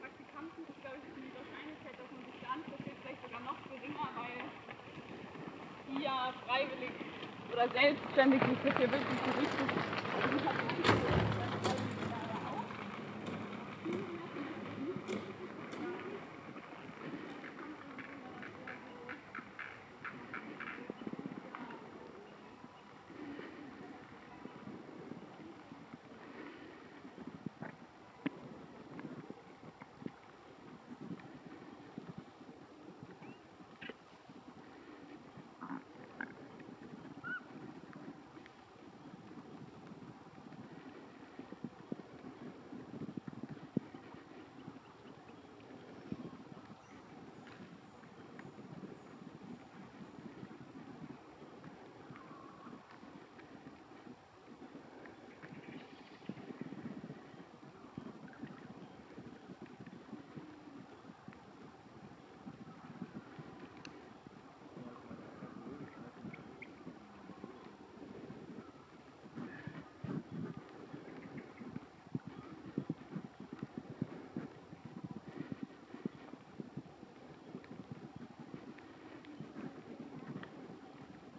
Praktikanten ist, glaube ich, die Wahrscheinlichkeit, dass man sich da anguckt, vielleicht sogar noch geringer, weil die ja freiwillig oder selbstständig sich hier wirklich so richtig.